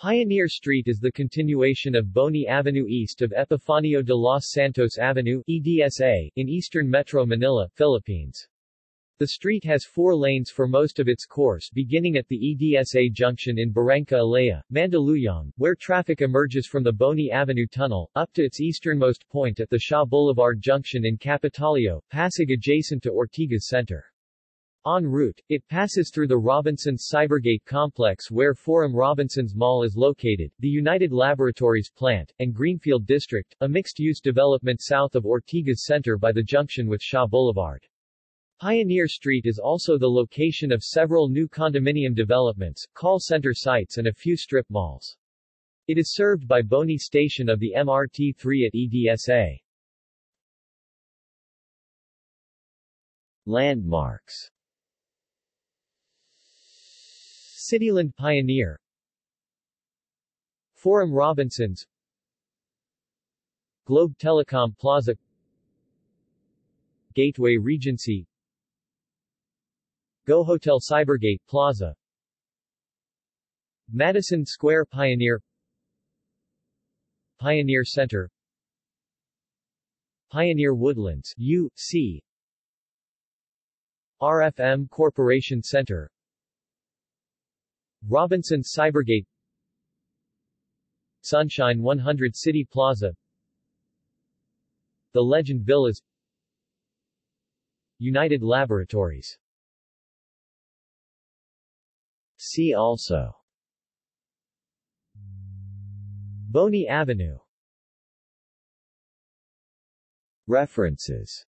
Pioneer Street is the continuation of Boni Avenue east of Epifanio de los Santos Avenue EDSA, in eastern Metro Manila, Philippines. The street has four lanes for most of its course beginning at the EDSA junction in Barangka Ilaya, Mandaluyong, where traffic emerges from the Boni Avenue Tunnel, up to its easternmost point at the Shaw Boulevard junction in Kapitolyo, Pasig adjacent to Ortigas Center. En route, it passes through the Robinsons Cybergate complex where Forum Robinsons Mall is located, the United Laboratories plant, and Greenfield District, a mixed-use development south of Ortigas Center by the junction with Shaw Boulevard. Pioneer Street is also the location of several new condominium developments, call center sites and a few strip malls. It is served by Boni Station of the MRT-3 at EDSA. Landmarks Cityland Pioneer. Forum Robinsons. Globe Telecom Plaza. Gateway Regency. Go Hotel Cybergate Plaza. Madison Square Pioneer. Pioneer Center. Pioneer Woodlands U.C. RFM Corporation Center Robinson Cybergate Sunshine 100 City Plaza The Legend Villas United Laboratories See also Boni Avenue References